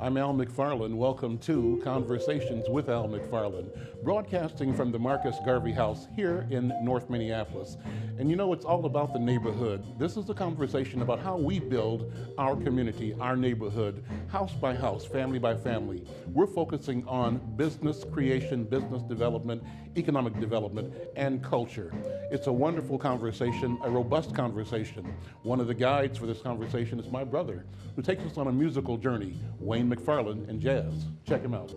I'm Al McFarlane. Welcome to Conversations with Al McFarlane, broadcasting from the Marcus Garvey House here in North Minneapolis. And you know, it's all about the neighborhood. This is a conversation about how we build our community, our neighborhood, house by house, family by family. We're focusing on business creation, business development, economic development, and culture. It's a wonderful conversation, a robust conversation. One of the guides for this conversation is my brother, who takes us on a musical journey, Wayne McFarlane and jazz. Check him out.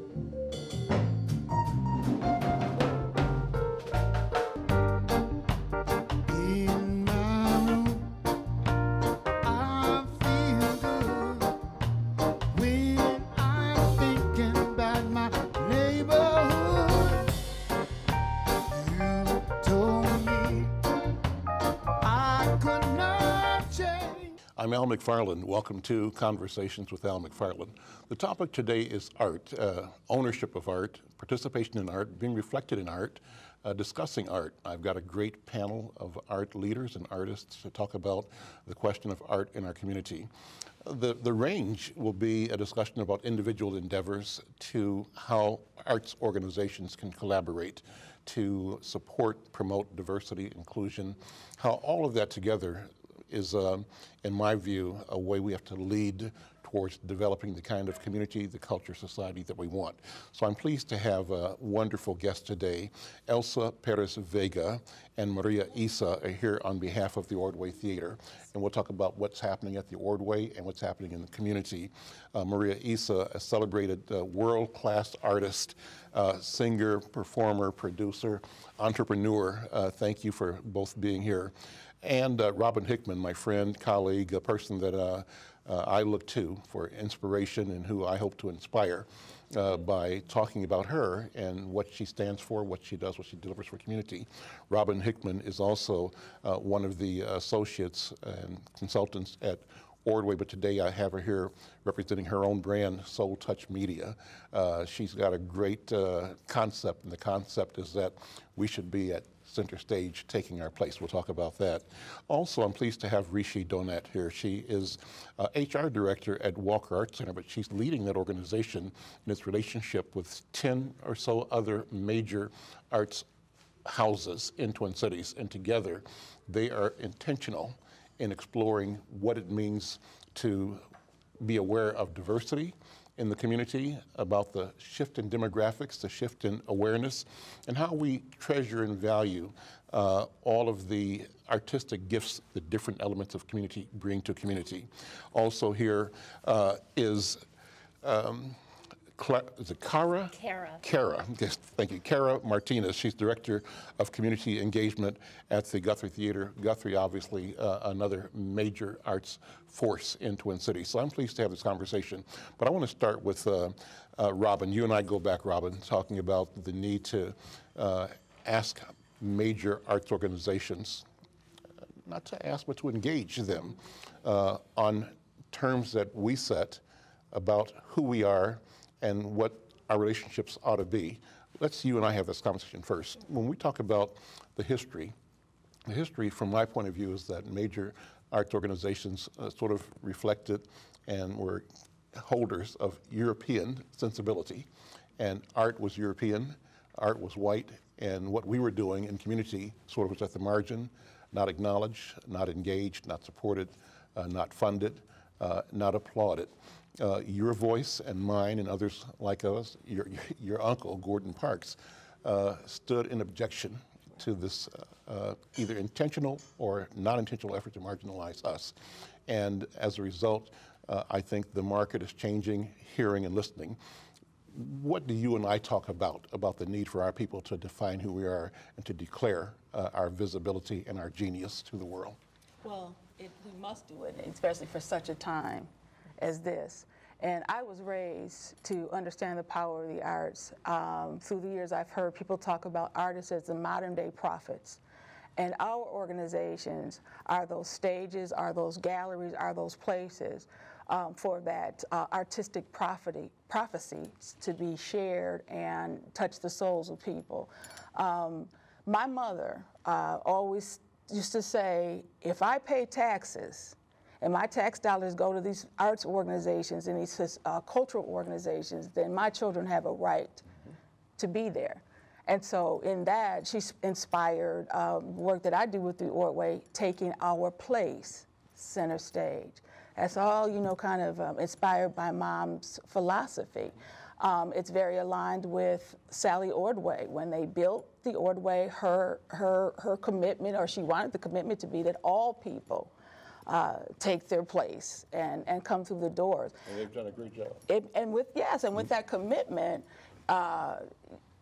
Al McFarlane. Welcome to Conversations with Al McFarlane. The topic today is art, uh, ownership of art, participation in art, being reflected in art, uh, discussing art. I've got a great panel of art leaders and artists to talk about the question of art in our community. The, the range will be a discussion about individual endeavors to how arts organizations can collaborate to support, promote diversity, inclusion, how all of that together is, um, in my view, a way we have to lead towards developing the kind of community, the culture, society that we want. So I'm pleased to have a wonderful guest today. Elsa Perez Vega and Maria Isa are here on behalf of the Ordway Theater. And we'll talk about what's happening at the Ordway and what's happening in the community. Uh, Maria Isa, a celebrated uh, world-class artist, uh, singer, performer, producer, entrepreneur. Uh, thank you for both being here and uh, Robin Hickman, my friend, colleague, a person that uh, uh, I look to for inspiration and who I hope to inspire uh, by talking about her and what she stands for, what she does, what she delivers for community. Robin Hickman is also uh, one of the associates and consultants at Ordway, but today I have her here representing her own brand, Soul Touch Media. Uh, she's got a great concept, and the concept is that we should be at center stage taking our place. We'll talk about that. Also, I'm pleased to have Rishi Donat here. She is uh, HR director at Walker Arts Center, but she's leading that organization in its relationship with 10 or so other major arts houses in Twin Cities. And together, they are intentional in exploring what it means to be aware of diversity in the community, about the shift in demographics, the shift in awareness, and how we treasure and value uh, all of the artistic gifts that different elements of community bring to community. Also here uh, is um, Cla- is it Carra? Carra. Carra, yes, thank you. Carra Martinez. She's Director of Community Engagement at the Guthrie Theater. Guthrie, obviously, uh, another major arts force in Twin Cities. So I'm pleased to have this conversation. But I want to start with uh, uh, Robin. You and I go back, Robin, talking about the need to uh, ask major arts organizations, not to ask, but to engage them uh, on terms that we set about who we are and what our relationships ought to be. Let's see you and I have this conversation first. When we talk about the history, the history, from my point of view, is that major arts organizations uh, sort of reflected and were holders of European sensibility. And art was European, art was white, and what we were doing in community sort of was at the margin, not acknowledged, not engaged, not supported, uh, not funded, uh, not applauded. Uh, your voice and mine and others like us, your, your uncle, Gordon Parks, uh, stood in objection to this uh, uh, either intentional or not intentional effort to marginalize us. And as a result, uh, I think the market is changing, hearing and listening. What do you and I talk about, about the need for our people to define who we are and to declare uh, our visibility and our genius to the world? Well, it, we must do it, especially for such a time as this. And I was raised to understand the power of the arts. Um, through the years, I've heard people talk about artists as the modern day prophets. And our organizations are those stages, are those galleries, are those places um, for that uh, artistic prophecy, prophecy to be shared and touch the souls of people. Um, my mother uh, always used to say, if I pay taxes and my tax dollars go to these arts organizations and these uh, cultural organizations, then my children have a right to be there. And so in that, she's inspired um, work that I do with the Ordway, taking our place center stage. That's all, you know, kind of um, inspired by mom's philosophy. Um, it's very aligned with Sally Ordway. When they built the Ordway, her, her, her commitment, or she wanted the commitment to be that all people uh, take their place and, and come through the doors. And they've done a great job. It, and with yes, and with that commitment, uh,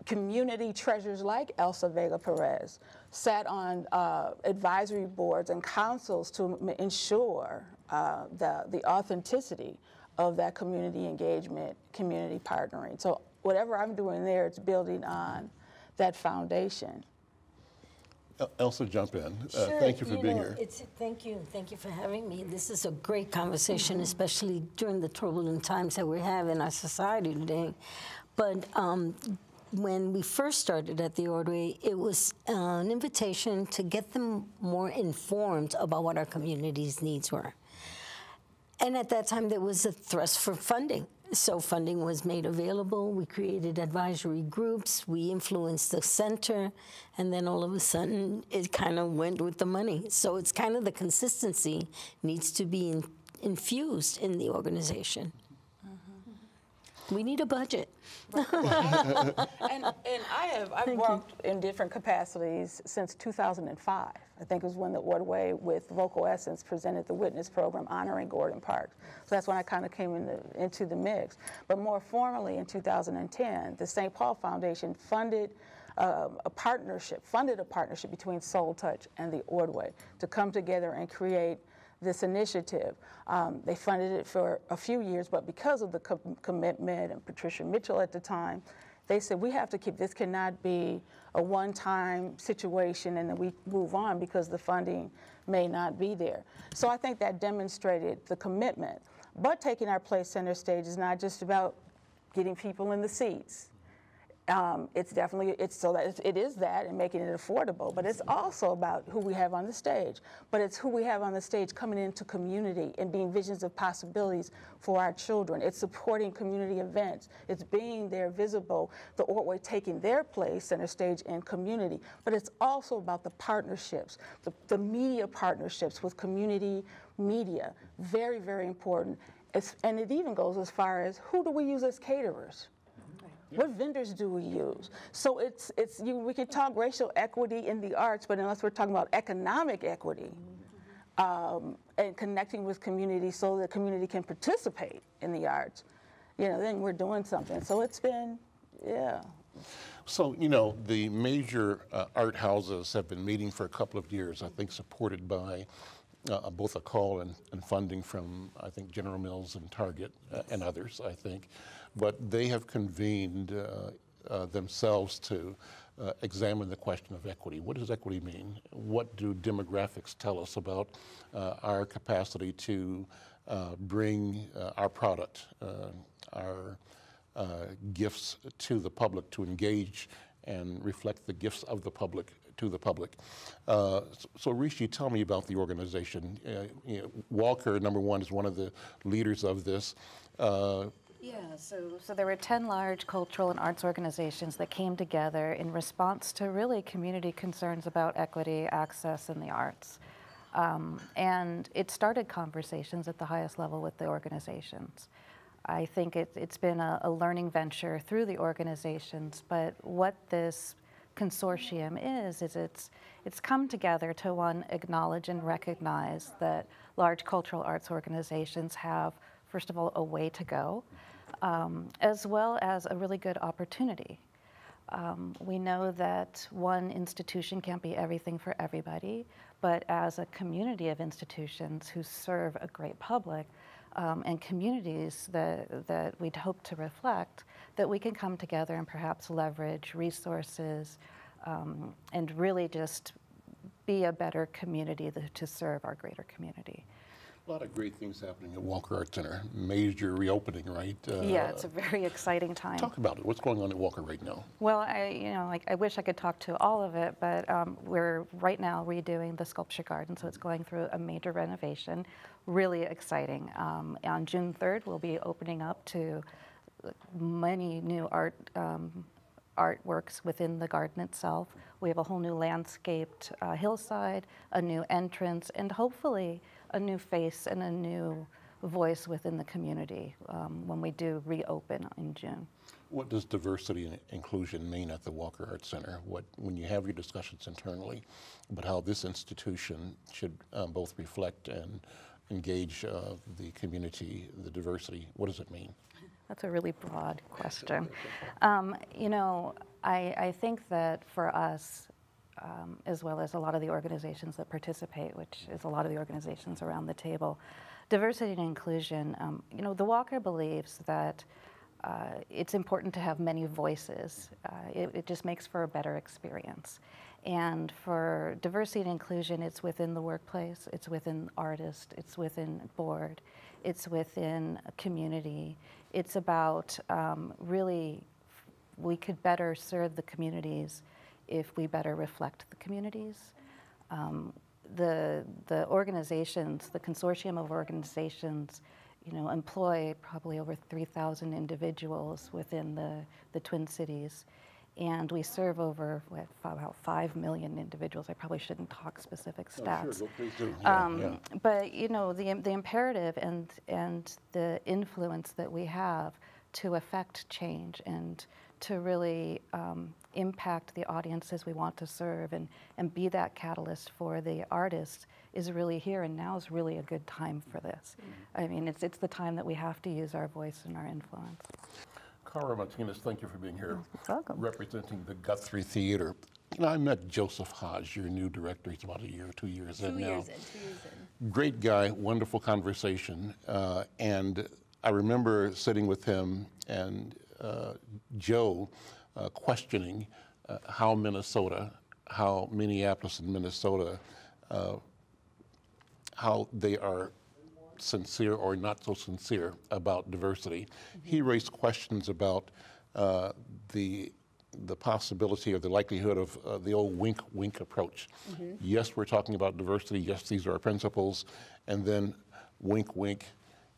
community treasures like Elsa Vega Perez sat on uh, advisory boards and councils to m- ensure uh, the the authenticity of that community engagement, community partnering. So whatever I'm doing there, it's building on that foundation. El- Elsa, jump in. Uh, Sure, Thank you for being know, here. It's, thank you, thank you for having me. This is a great conversation, especially during the turbulent times that we have in our society today. But um, when we first started at the Ordway, it was uh, an invitation to get them more informed about what our community's needs were. And at that time, there was a thrust for funding. So funding was made available. We created advisory groups. We influenced the center. And then all of a sudden, it kind of went with the money. So it's kind of the consistency needs to be in, infused in the organization. We need a budget. and, and I have I've worked in different capacities since 2005. I think it was when the Ordway with VocalEssence presented the Witness Program honoring Gordon Parks. So that's when I kind of came in the, into the mix. But more formally in 2010, the St. Paul Foundation funded uh, a partnership, funded a partnership between Soul Touch and the Ordway to come together and create this initiative. Um, they funded it for a few years, but because of the co- commitment and Patricia Mitchell at the time, they said we have to keep this cannot be a one-time situation and then we move on because the funding may not be there. So I think that demonstrated the commitment. But taking our place center stage is not just about getting people in the seats. Um, it's definitely it's so that it's, it is that and making it affordable, but it's also about who we have on the stage. But it's who we have on the stage coming into community and being visions of possibilities for our children. It's supporting community events. It's being there visible. The Ordway taking their place center stage in community. But it's also about the partnerships, the, the media partnerships with community media. Very very important. It's, and it even goes as far as who do we use as caterers? What vendors do we use? So it's it's you. We can talk racial equity in the arts, but unless we're talking about economic equity um, and connecting with community, so the community can participate in the arts, you know, then we're doing something. So it's been, yeah. So, you know, the major uh, art houses have been meeting for a couple of years, I think supported by uh, both a call and, and funding from, I think, General Mills and Target uh, and others, I think. But they have convened uh, uh, themselves to uh, examine the question of equity. What does equity mean? What do demographics tell us about our capacity to bring our product, our gifts to the public to engage and reflect the gifts of the public to the public. Uh, so, so, Rishi, tell me about the organization. Uh, you know, Walker, number one, is one of the leaders of this. Uh, Yeah, so, so there were 10 large cultural and arts organizations that came together in response to really community concerns about equity, access, and the arts. Um, and it started conversations at the highest level with the organizations. I think it, it's been a, a learning venture through the organizations, but what this consortium is, is it's, it's come together to one, acknowledge and recognize that large cultural arts organizations have, first of all, a way to go, um, as well as a really good opportunity. Um, we know that one institution can't be everything for everybody, but as a community of institutions who serve a great public um, and communities that, that we'd hope to reflect, that we can come together and perhaps leverage resources um, and really just be a better community to serve our greater community. A lot of great things happening at Walker Art Center. Major reopening, right? Uh, yeah, it's a very exciting time. Talk about it. What's going on at Walker right now? Well, I, you know, like I wish I could talk to all of it, but um, we're right now redoing the sculpture garden, so it's going through a major renovation. Really exciting. Um, on June 3rd, we'll be opening up to many new art um, artworks within the garden itself. We have a whole new landscaped uh, hillside, a new entrance, and hopefully a new face and a new voice within the community um, when we do reopen in June. What does diversity and inclusion mean at the Walker Art Center? What, when you have your discussions internally about how this institution should um, both reflect and engage uh, the community, the diversity, what does it mean? That's a really broad question. Um, you know, I, I, think that for us, um, as well as a lot of the organizations that participate, which is a lot of the organizations around the table, diversity and inclusion, um, you know, the Walker believes that uh, it's important to have many voices. Uh, it, it, just makes for a better experience. And for diversity and inclusion, it's within the workplace, it's within artists, it's within board, it's within community. It's about um, really, we could better serve the communities if we better reflect the communities. Um, the, the organizations, the consortium of organizations, you know, employ probably over 3,000 individuals within the, the Twin Cities. And we serve over what, about 5 million individuals. I probably shouldn't talk specific stats. Oh, sure. Well, please do. Yeah, um, yeah. But, you know, the, the imperative and, and the influence that we have to affect change and to really um, impact the audiences we want to serve and, and be that catalyst for the artists is really here and now is really a good time for this. I mean, it's, it's the time that we have to use our voice and our influence. Carra Martinez, thank you for being here. welcome. Representing the Guthrie Theater. You know, I met Joseph Haj, your new director. He's about a year, two years in Two now. years in, two years in. Great guy, wonderful conversation. Uh, and I remember sitting with him and uh, Joe uh, questioning uh, how Minnesota, how Minneapolis and Minnesota, uh, how they are sincere or not so sincere about diversity. He raised questions about uh, the the possibility or the likelihood of uh, the old wink wink approach. Yes, we're talking about diversity. Yes, these are our principles, and then wink wink,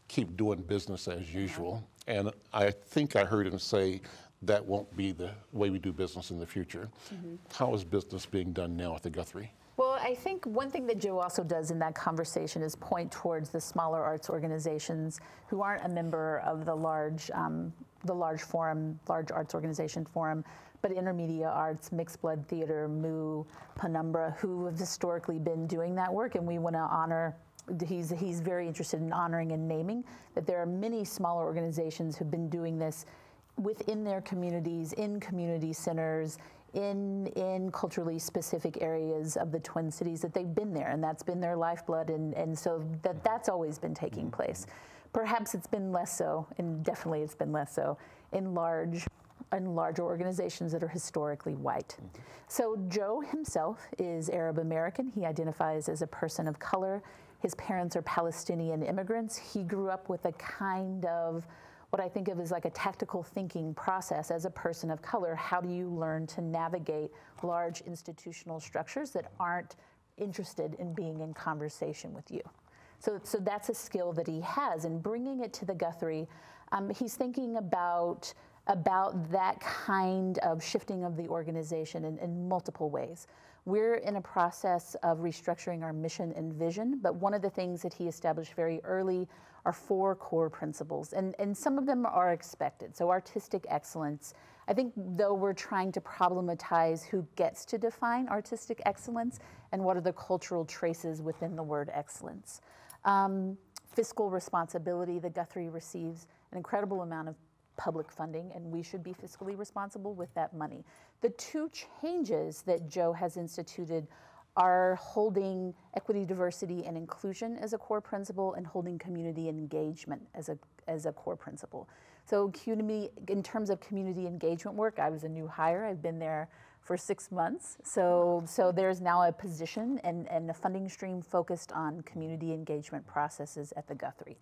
keep doing business as usual. And I think I heard him say that won't be the way we do business in the future. How is business being done now at the Guthrie? Well, I think one thing that Joe also does in that conversation is point towards the smaller arts organizations who aren't a member of the large, um, the large forum, large arts organization forum, but Intermedia Arts, Mixed Blood Theater, Mu, Penumbra, who have historically been doing that work, and we want to honor. He's he's very interested in honoring and naming that there are many smaller organizations who've been doing this within their communities, in community centers, in in culturally specific areas of the Twin Cities that they've been there, and that's been their lifeblood, and and so that that's always been taking mm-hmm. place. Perhaps it's been less so, and definitely it's been less so in large in larger organizations that are historically white. Mm-hmm. So Joe himself is Arab American. He identifies as a person of color. His parents are Palestinian immigrants. He grew up with a kind of what I think of as like a tactical thinking process as a person of color. How do you learn to navigate large institutional structures that aren't interested in being in conversation with you? So, so that's a skill that he has. And bringing it to the Guthrie, um, he's thinking about about that kind of shifting of the organization in, in multiple ways. We're in a process of restructuring our mission and vision, but one of the things that he established very early are four core principles, and, and some of them are expected. So, artistic excellence. I think, though, we're trying to problematize who gets to define artistic excellence and what are the cultural traces within the word excellence. Um, fiscal responsibility. The Guthrie receives an incredible amount of public funding, and we should be fiscally responsible with that money. The two changes that Joe has instituted are holding equity, diversity, and inclusion as a core principle and holding community engagement as a, as a core principle. So community, in terms of community engagement work, I was a new hire. I've been there for six months. So, so there's now a position and, and a funding stream focused on community engagement processes at the Guthrie.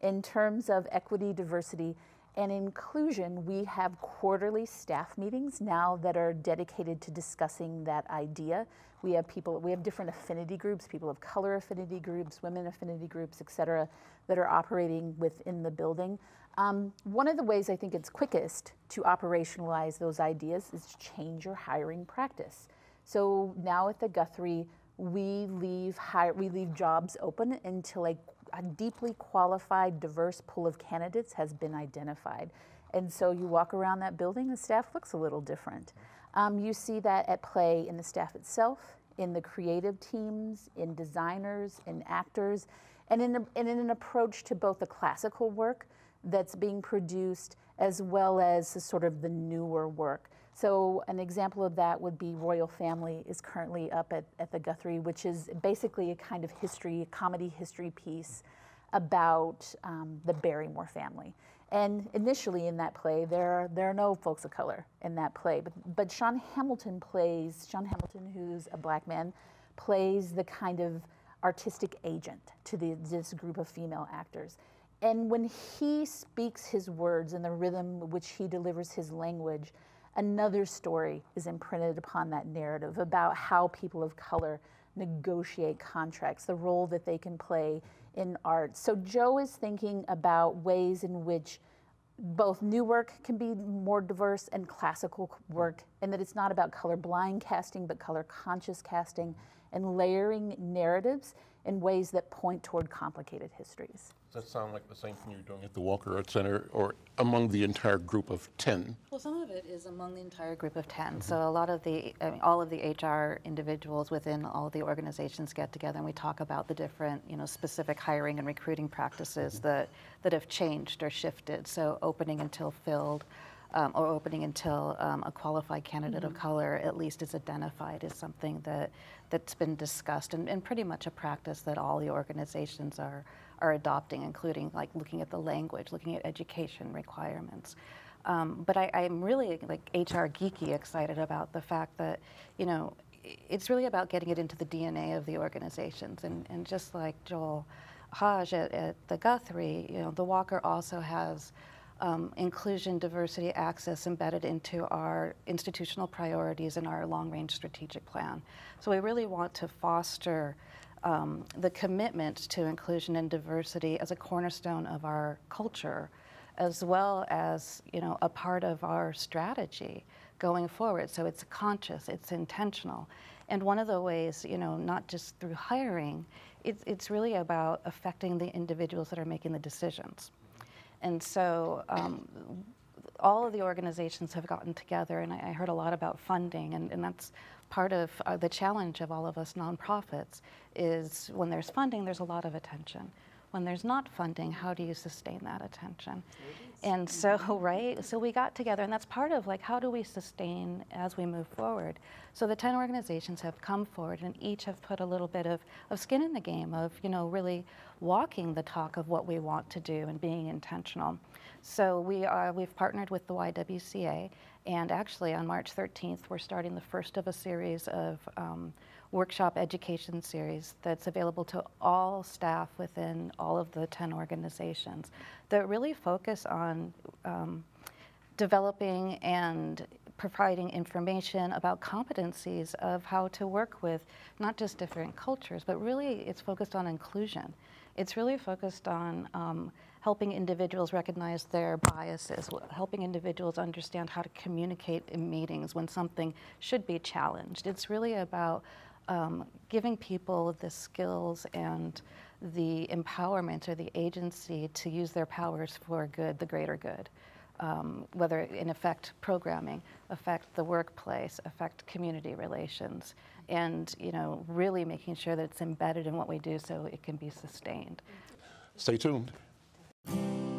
In terms of equity, diversity, and inclusion, we have quarterly staff meetings now that are dedicated to discussing that idea. We have people, we have different affinity groups, people of color affinity groups, women affinity groups, et cetera, that are operating within the building. Um, one of the ways I think it's quickest to operationalize those ideas is to change your hiring practice. So now at the Guthrie, we leave hire, we leave jobs open until a, a deeply qualified, diverse pool of candidates has been identified. And so you walk around that building, the staff looks a little different. Um, you see that at play in the staff itself, in the creative teams, in designers, in actors, and in, a, and in an approach to both the classical work that's being produced as well as the sort of the newer work. So an example of that would be Royal Family is currently up at, at the Guthrie, which is basically a kind of history, comedy history piece about um, the Barrymore family. And initially in that play, there are, there are no folks of color in that play, but, but Sean Hamilton plays, Sean Hamilton, who's a black man, plays the kind of artistic agent to the, this group of female actors. And when he speaks his words and the rhythm which he delivers his language, another story is imprinted upon that narrative about how people of color negotiate contracts, the role that they can play in art. So Joe is thinking about ways in which both new work can be more diverse and classical work, and that it's not about color blind casting, but color conscious casting and layering narratives in ways that point toward complicated histories. Does that sound like the same thing you're doing at the Walker Art Center or among the entire group of 10? Well, some of it is among the entire group of 10. So a lot of the, I mean, all of the HR individuals within all the organizations get together and we talk about the different, you know, specific hiring and recruiting practices that, that have changed or shifted. So opening until filled. Um, or opening until um, a qualified candidate of color at least is identified is something that that's been discussed and, and pretty much a practice that all the organizations are are adopting, including like looking at the language, looking at education requirements. Um, but I, I'm really like HR geeky excited about the fact that, you know, it's really about getting it into the DNA of the organizations. And, and just like Joel Haj at, at the Guthrie, you know, the Walker also has um, inclusion, diversity, access embedded into our institutional priorities and our long-range strategic plan. So we really want to foster um, the commitment to inclusion and diversity as a cornerstone of our culture, as well as you know a part of our strategy going forward. So it's conscious, it's intentional, and one of the ways, you know, not just through hiring, it's it's really about affecting the individuals that are making the decisions. And so um, all of the organizations have gotten together, and I, heard a lot about funding, and, and that's part of uh, the challenge of all of us nonprofits is when there's funding, there's a lot of attention. When there's not funding, how do you sustain that attention? And so, right, so we got together, and that's part of like how do we sustain as we move forward. So the 10 organizations have come forward and each have put a little bit of, of skin in the game of, you know, really walking the talk of what we want to do and being intentional. So we are, we've partnered with the YWCA, and actually on March 13th, we're starting the first of a series of um, workshop education series that's available to all staff within all of the 10 organizations that really focus on um, developing and providing information about competencies of how to work with not just different cultures, but really it's focused on inclusion. It's really focused on um, helping individuals recognize their biases, helping individuals understand how to communicate in meetings when something should be challenged. It's really about um, giving people the skills and the empowerment or the agency to use their powers for good, the greater good. Um, whether in effect programming, affect the workplace, affect community relations, and you know really making sure that it's embedded in what we do so it can be sustained. Stay tuned. I'm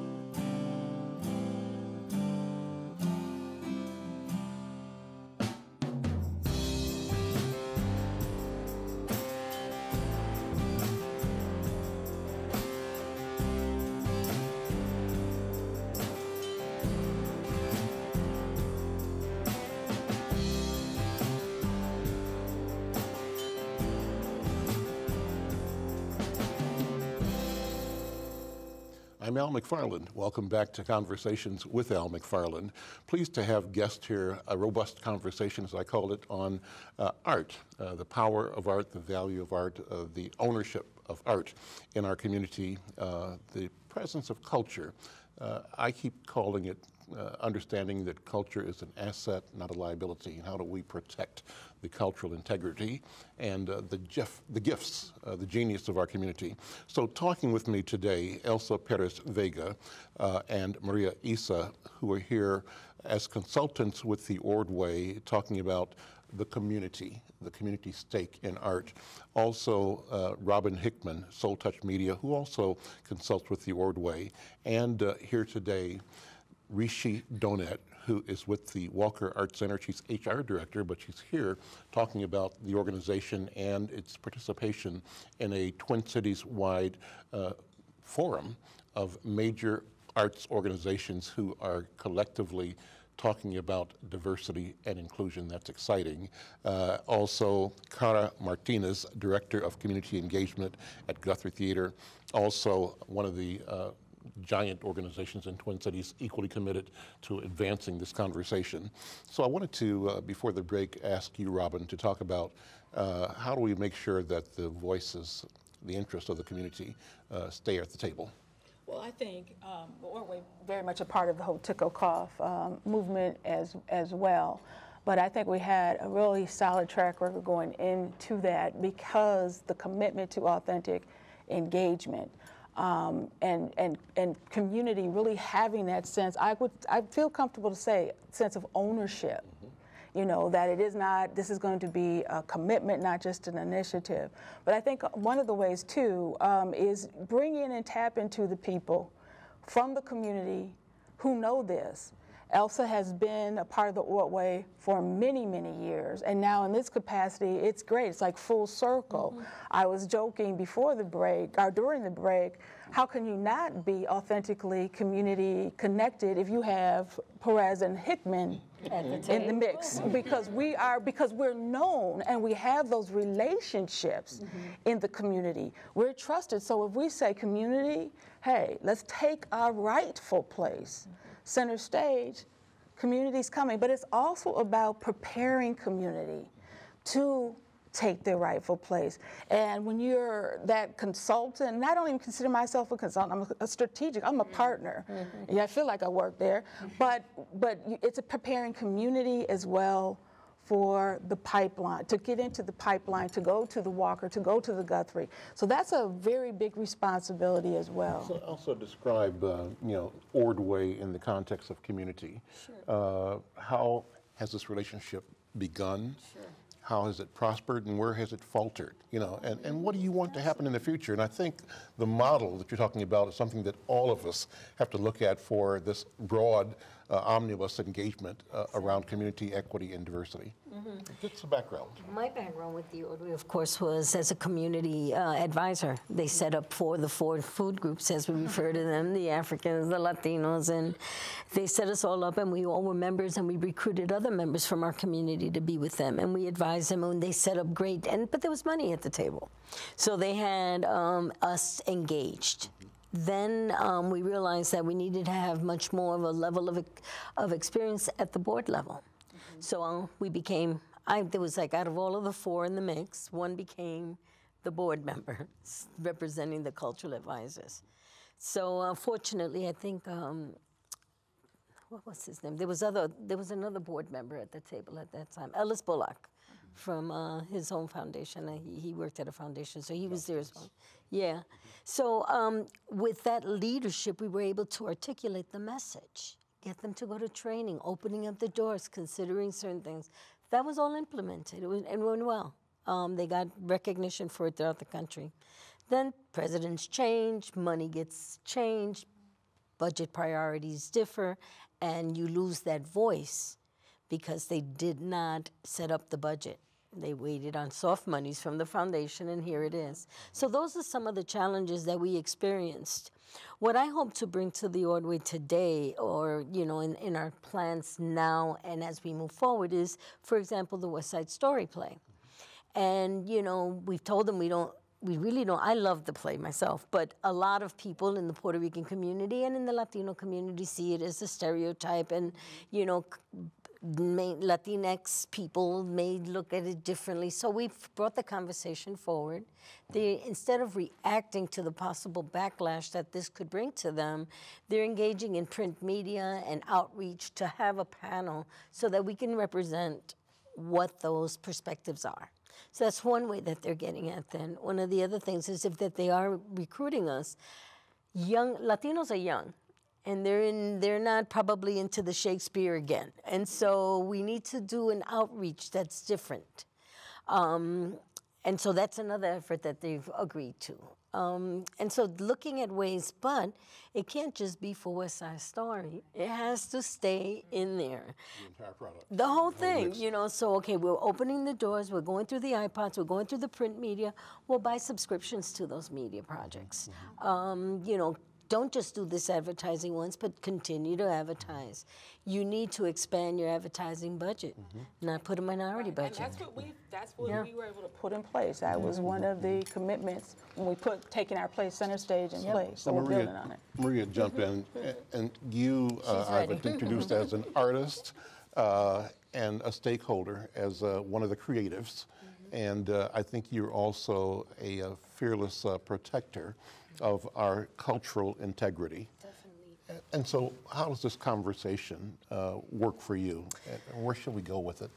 McFarlane. Welcome back to Conversations with Al McFarlane. Pleased to have guests here, a robust conversation, as I call it, on uh, art, uh, the power of art, the value of art, uh, the ownership of art in our community, uh, the presence of culture. Uh, I keep calling it uh, understanding that culture is an asset, not a liability, and how do we protect the cultural integrity and uh, the, the gifts, uh, the genius of our community. So, talking with me today, Elsa Perez Vega uh, and Maria Isa, who are here as consultants with the Ordway, talking about the community, the community stake in art. Also, uh, Robin Hickman, Soul Touch Media, who also consults with the Ordway. And uh, here today, Rishi Donat, who is with the Walker Art Center. She's HR director, but she's here talking about the organization and its participation in a Twin Cities wide uh, forum of major arts organizations who are collectively talking about diversity and inclusion. That's exciting. Uh, also, Carra Martinez, Director of Community Engagement at Guthrie Theater, also one of the uh, giant organizations in Twin Cities equally committed to advancing this conversation. So I wanted to, uh, before the break, ask you, Robin, to talk about uh, how do we make sure that the voices, the interests of the community uh, stay at the table? Well, I think um, we're very much a part of the whole Tickle Cough um, movement as, as well. But I think we had a really solid track record going into that because the commitment to authentic engagement um, and, and, and community really having that sense, I would I feel comfortable to say sense of ownership. Mm-hmm. You know, that it is not, this is going to be a commitment, not just an initiative. But I think one of the ways, too, um, is bring in and tap into the people from the community who know this Elsa has been a part of the Ordway for many, many years. And now in this capacity, it's great. It's like full circle. Mm-hmm. I was joking before the break, or during the break, how can you not be authentically community connected if you have Perez and Hickman the in the mix? Because we are, because we're known and we have those relationships mm-hmm. in the community. We're trusted. So if we say community, hey, let's take our rightful place. Mm-hmm center stage, community's coming. But it's also about preparing community to take their rightful place. And when you're that consultant, and I don't even consider myself a consultant, I'm a, strategic, I'm a partner. Mm-hmm. Yeah, I feel like I work there. But, but it's a preparing community as well for the pipeline, to get into the pipeline, to go to the Walker, to go to the Guthrie. So that's a very big responsibility as well. So also describe, uh, you know, Ordway in the context of community. Sure. Uh, how has this relationship begun? Sure how has it prospered and where has it faltered you know and, and what do you want to happen in the future and i think the model that you're talking about is something that all of us have to look at for this broad uh, omnibus engagement uh, around community equity and diversity mm-hmm. Just the background. My background with the Ordway, of course, was as a community uh, advisor. They set up for the four food groups, as we refer to them, the Africans, the Latinos, and they set us all up, and we all were members, and we recruited other members from our community to be with them, and we advised them, and they set up great, and but there was money at the table, so they had um, us engaged then um, we realized that we needed to have much more of a level of, of experience at the board level. So uh, we became, I, there was like out of all of the four in the mix, one became the board member representing the cultural advisors. So uh, fortunately, I think, um, what was his name? There was other, there was another board member at the table at that time, Ellis Bullock from uh, his own foundation. Uh, he, he, worked at a foundation, so he was there as well. Yeah. So um, with that leadership, we were able to articulate the message get them to go to training, opening up the doors, considering certain things. That was all implemented was, and went well. Um, they got recognition for it throughout the country. Then presidents change, money gets changed, budget priorities differ, and you lose that voice because they did not set up the budget. They waited on soft monies from the foundation, and here it is. So, those are some of the challenges that we experienced. What I hope to bring to the Ordway today, or you know, in, in our plans now and as we move forward, is, for example, the West Side Story play. And you know, we've told them we don't we really don't. I love the play myself, but a lot of people in the Puerto Rican community and in the Latino community see it as a stereotype, and you know, Latinx people may look at it differently. So we've brought the conversation forward. They, instead of reacting to the possible backlash that this could bring to them, they're engaging in print media and outreach to have a panel so that we can represent what those perspectives are. So that's one way that they're getting at. Then one of the other things is if that they are recruiting us, young Latinos are young, and they're in they're not probably into the Shakespeare again, and so we need to do an outreach that's different. Um, and so that's another effort that they've agreed to. Um, and so looking at ways, but it can't just be for West Side Story. It has to stay in there. The entire product. The whole thing, you know. So okay, we're opening the doors. We're going through the iPods. We're going through the print media. We'll buy subscriptions to those media projects. Um, you know, don't just do this advertising once, but continue to advertise. You need to expand your advertising budget, not put a minority And budget. that's what we, that's what Yeah. we were able to put in place. That was one of the commitments when we put, taking our place center stage in place. So we're building on it. Maria, jump in, and you, uh, I've ready. introduced as an artist uh, and a stakeholder, as uh, one of the creatives, and uh, I think you're also a, uh fearless uh, protector of our cultural integrity. Definitely. And so, how does this conversation uh, work for you? And where should we go with it?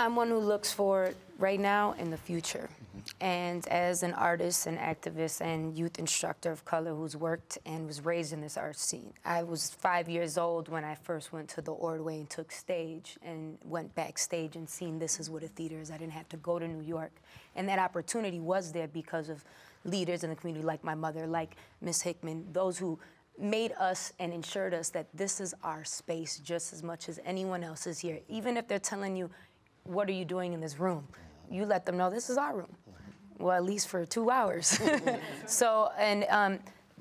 I'm one who looks forward right now and the future. And as an artist and activist and youth instructor of color who's worked and was raised in this art scene, I was five years old when I first went to the Ordway and took stage and went backstage and seen this is what a theater is. I didn't have to go to New York. And that opportunity was there because of leaders in the community like my mother, like Miss Hickman, those who made us and ensured us that this is our space just as much as anyone else is here. Even if they're telling you, what are you doing in this room? You let them know this is our room. Well, at least for two hours. so, and um,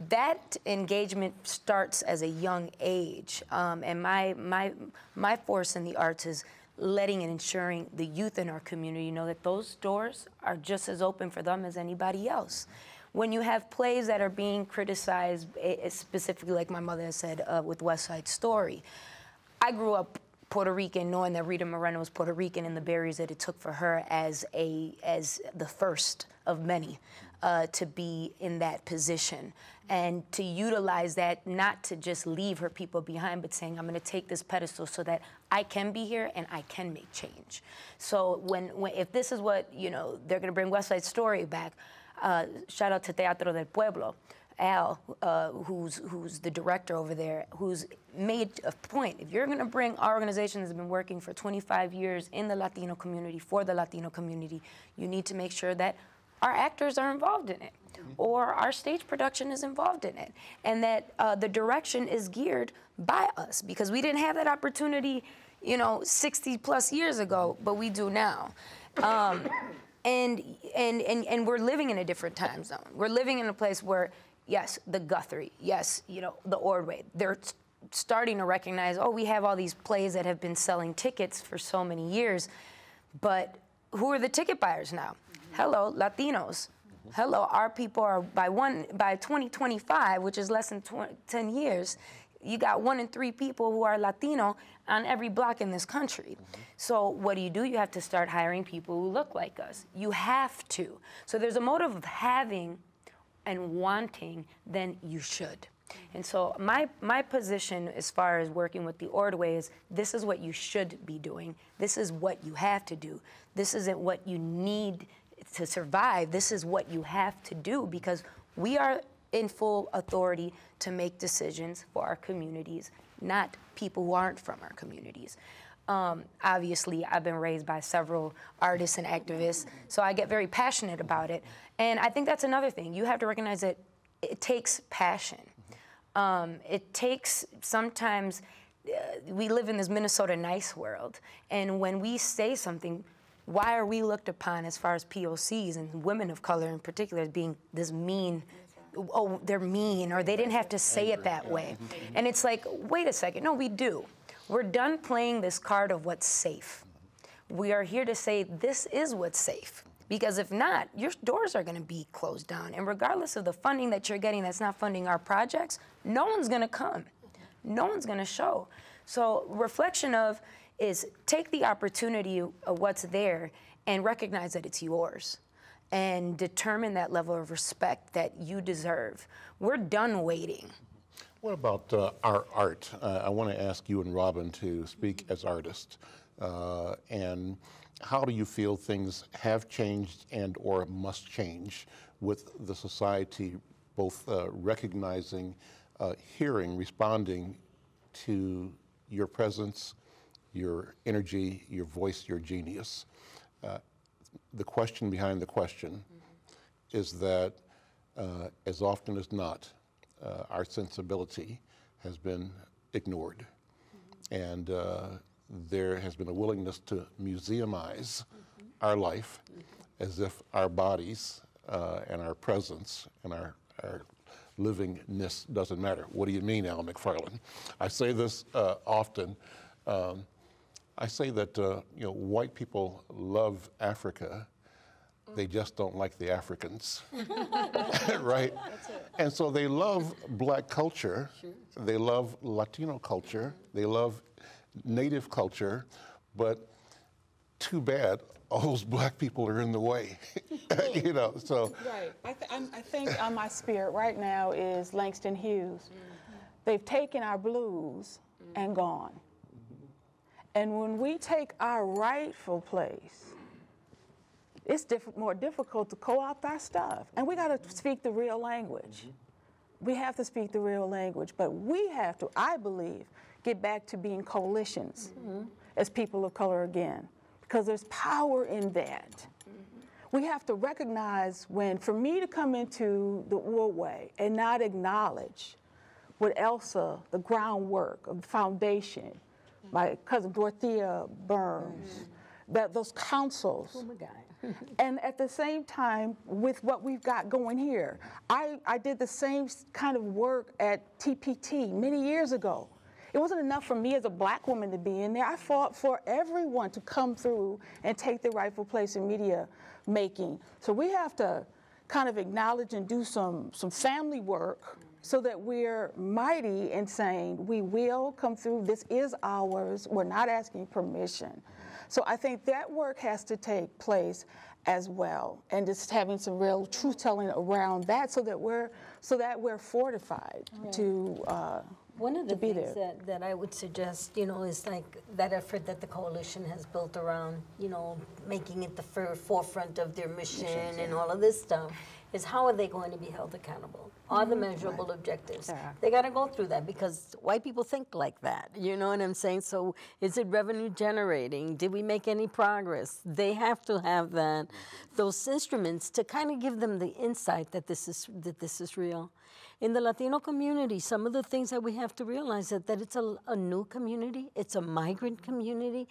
that engagement starts as a young age. Um, and my, my, my force in the arts is letting and ensuring the youth in our community know that those doors are just as open for them as anybody else. When you have plays that are being criticized, eh, eh, specifically like my mother said uh, with West Side Story, I grew up Puerto Rican, knowing that Rita Moreno was Puerto Rican and the barriers that it took for her as a as the first of many uh, to be in that position, and to utilize that not to just leave her people behind, but saying I'm going to take this pedestal so that I can be here and I can make change. So when, when if this is what you know they're going to bring West Side Story back, uh, shout out to Teatro del Pueblo. Al, uh, who's who's the director over there, who's made a point. If you're going to bring our organization that's been working for 25 years in the Latino community for the Latino community, you need to make sure that our actors are involved in it, or our stage production is involved in it, and that uh, the direction is geared by us because we didn't have that opportunity, you know, 60 plus years ago, but we do now. Um, and, and, and, and we're living in a different time zone. We're living in a place where, yes, the Guthrie, yes, you know, the Ordway, they're starting to recognize, oh, we have all these plays that have been selling tickets for so many years, but who are the ticket buyers now? Hello, Latinos. Hello, our people are by one by 2025, which is less than 20, 10 years. You got one in three people who are Latino on every block in this country. So what do you do? You have to start hiring people who look like us. You have to. So there's a motive of having and wanting, then you should. And so my my position as far as working with the Ordway is this is what you should be doing. This is what you have to do. This isn't what you need to survive. This is what you have to do because we are in full authority to make decisions for our communities, not people who aren't from our communities. Um, obviously, I've been raised by several artists and activists, so I get very passionate about it. And I think that's another thing. You have to recognize that it takes passion. Um, it takes sometimes, uh, we live in this Minnesota nice world, and when we say something, why are we looked upon as far as POCs and women of color in particular as being this mean? Oh, they're mean, or they didn't have to say it that way. And it's like, wait a second, no, we do. We're done playing this card of what's safe. We are here to say this is what's safe. Because if not, your doors are going to be closed down. And regardless of the funding that you're getting that's not funding our projects, no one's going to come. No one's going to show. So, reflection of is take the opportunity of what's there and recognize that it's yours and determine that level of respect that you deserve. We're done waiting. What about uh, our art? Uh, I want to ask you and Robin to speak as artists. Uh, and how do you feel things have changed and or must change with the society both uh, recognizing, uh, hearing, responding to your presence, your energy, your voice, your genius? Uh, the question behind the question is that uh, as often as not, uh, our sensibility has been ignored. And uh, there has been a willingness to museumize our life as if our bodies uh, and our presence and our, our livingness doesn't matter. What do you mean, Al McFarlane? I say this uh, often. Um, I say that uh, you know white people love Africa, they just don't like the Africans, right? And so they love black culture, they love Latino culture, mm-hmm. they love Native culture, but too bad all those black people are in the way, you know. So Right. I, th- I'm, I think on my spirit right now is Langston Hughes. Mm-hmm. They've taken our blues mm-hmm. and gone. And when we take our rightful place, it's diff- more difficult to co-opt our stuff. And we got to speak the real language. Mm-hmm. We have to speak the real language, but we have to, I believe, get back to being coalitions mm-hmm. as people of color again, because there's power in that. Mm-hmm. We have to recognize when, for me to come into the Ordway and not acknowledge what Elsa, the groundwork of the foundation, my cousin Dorothea Burns, mm-hmm. that those councils, oh and at the same time with what we've got going here i, I did the same kind of work at tpt many years ago. It wasn't enough for me as a black woman to be in there. I fought for everyone to come through and take their rightful place in media making. So we have to kind of acknowledge and do some some family work so that we're mighty in saying we will come through this is ours we're not asking permission so I think that work has to take place as well, and just having some real truth telling around that, so that we're so that we're fortified to. Uh, One of the be things there. that, that I would suggest, you know, is like that effort that the coalition has built around, you know, making it the forefront of their mission and all of this stuff, is how are they going to be held accountable? Are the mm-hmm. measurable objectives? They got to go through that because white people think like that. You know what I'm saying? So is it revenue generating? Did we make any progress? They have to have that, mm-hmm. those instruments to kind of give them the insight that this is that this is real. In the Latino community, some of the things that we have to realize is that it's a, a new community, it's a migrant community,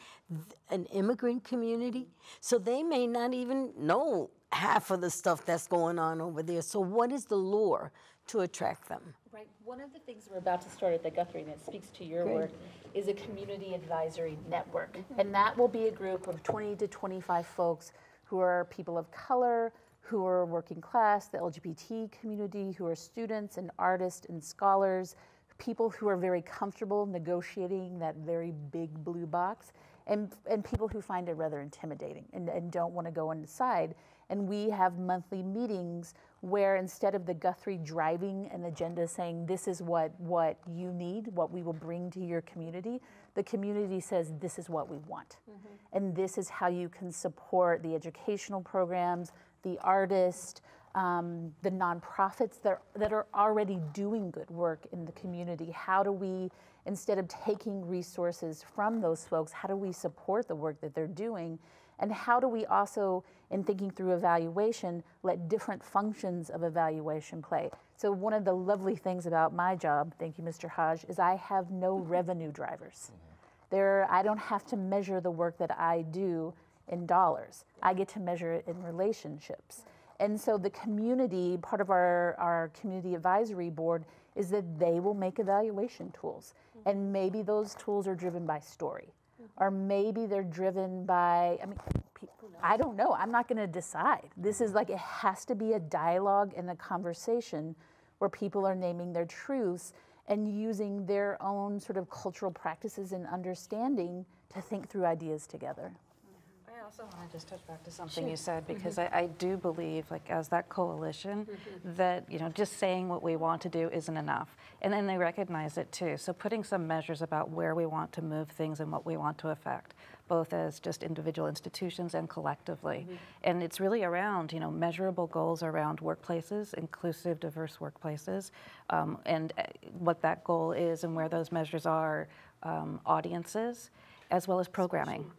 an immigrant community. So they may not even know half of the stuff that's going on over there. So what is the lure to attract them? Right. One of the things we're about to start at the Guthrie, and it speaks to your work, is a community advisory network. Mm-hmm. And that will be a group of 20 to 25 folks who are people of color, who are working class, the LGBT community, who are students and artists and scholars, people who are very comfortable negotiating that very big blue box, and, and people who find it rather intimidating and, and don't want to go inside. And we have monthly meetings where instead of the Guthrie driving an agenda saying this is what, what you need, what we will bring to your community, the community says this is what we want. And this is how you can support the educational programs, the artists, um, the nonprofits that, that are already doing good work in the community. How do we, instead of taking resources from those folks, how do we support the work that they're doing? And how do we also, in thinking through evaluation, let different functions of evaluation play? So, one of the lovely things about my job, thank you, Mr. Haj, is I have no revenue drivers. Mm-hmm. There, I don't have to measure the work that I do in dollars. I get to measure it in relationships. And so the community, part of our, our community advisory board, is that they will make evaluation tools. Mm-hmm. And maybe those tools are driven by story. Or maybe they're driven by, I mean, I don't know. I'm not going to decide. This is like it has to be a dialogue and a conversation where people are naming their truths and using their own sort of cultural practices and understanding to think through ideas together. I also want to just touch back to something you said because I, I do believe, like as that coalition, that you know just saying what we want to do isn't enough, and then they recognize it too. So putting some measures about where we want to move things and what we want to affect, both as just individual institutions and collectively, and it's really around you know measurable goals around workplaces, inclusive, diverse workplaces, um, and uh, what that goal is and where those measures are, um, audiences, as well as programming.